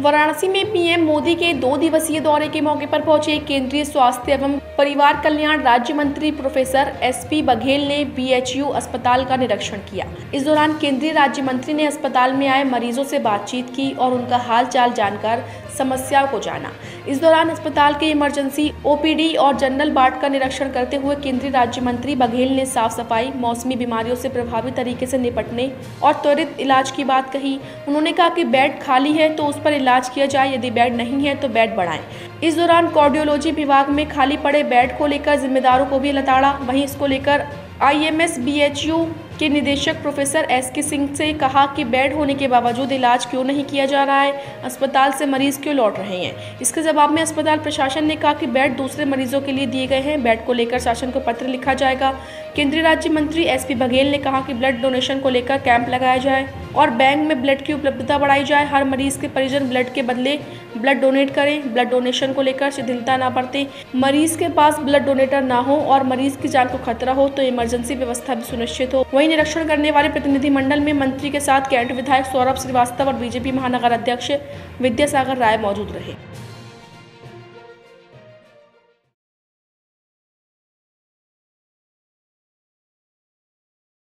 वाराणसी में पीएम मोदी के दो दिवसीय दौरे के मौके पर पहुँचे केंद्रीय स्वास्थ्य एवं परिवार कल्याण राज्य मंत्री प्रोफेसर एसपी बघेल ने बीएचयू अस्पताल का निरीक्षण किया। इस दौरान केंद्रीय राज्य मंत्री ने अस्पताल में आए मरीजों से बातचीत की और उनका हालचाल जानकर समस्याओं को जाना। इस दौरान अस्पताल के इमरजेंसी, ओपीडी और जनरल वार्ड का निरीक्षण करते हुए केंद्रीय राज्य मंत्री बघेल ने साफ़ सफ़ाई, मौसमी बीमारियों से प्रभावी तरीके से निपटने और त्वरित इलाज की बात कही। उन्होंने कहा कि बेड खाली है तो उस पर इलाज किया जाए, यदि बेड नहीं है तो बेड बढ़ाएँ। इस दौरान कार्डियोलॉजी विभाग में खाली पड़े बेड को लेकर जिम्मेदारों को भी लताड़ा। वहीं इसको लेकर आईएमएस, बीएचयू के निदेशक प्रोफेसर एस के सिंह से कहा कि बेड होने के बावजूद इलाज क्यों नहीं किया जा रहा है? अस्पताल से मरीज़ क्यों लौट रहे हैं? इसके जवाब में अस्पताल प्रशासन ने कहा कि बेड दूसरे मरीजों के लिए दिए गए हैं। बेड को लेकर शासन को पत्र लिखा जाएगा। केंद्रीय राज्य मंत्री एस पी बघेल ने कहा कि ब्लड डोनेशन को लेकर कैंप लगाया जाए। और बैंक में ब्लड की उपलब्धता बढ़ाई जाए, हर मरीज़ के परिजन ब्लड के बदले ब्लड डोनेट करें। ब्लड डोनेशन को लेकर शिथिलता ना बरते। मरीज़ के पास ब्लड डोनेटर ना हो और मरीज़ की जान को खतरा हो तो इमरजेंसी व्यवस्था भी सुनिश्चित हो। वहीं निरीक्षण करने वाले प्रतिनिधिमंडल में मंत्री के साथ कैंट विधायक सौरभ श्रीवास्तव और बीजेपी महानगर अध्यक्ष विद्यासागर राय मौजूद रहे।